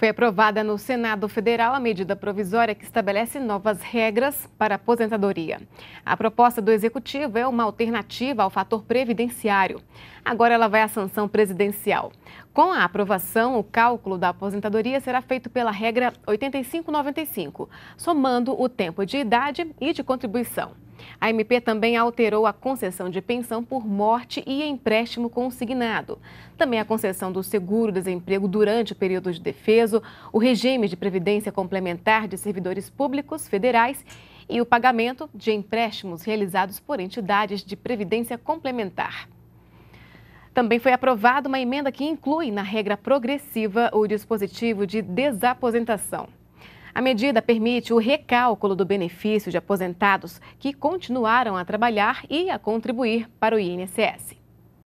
Foi aprovada no Senado Federal a medida provisória que estabelece novas regras para aposentadoria. A proposta do Executivo é uma alternativa ao fator previdenciário. Agora ela vai à sanção presidencial. Com a aprovação, o cálculo da aposentadoria será feito pela regra 8595, somando o tempo de idade e de contribuição. A MP também alterou a concessão de pensão por morte e empréstimo consignado. Também a concessão do seguro-desemprego durante o período de defeso, o regime de previdência complementar de servidores públicos federais e o pagamento de empréstimos realizados por entidades de previdência complementar. Também foi aprovada uma emenda que inclui na regra progressiva o dispositivo de desaposentação. A medida permite o recálculo do benefício de aposentados que continuaram a trabalhar e a contribuir para o INSS.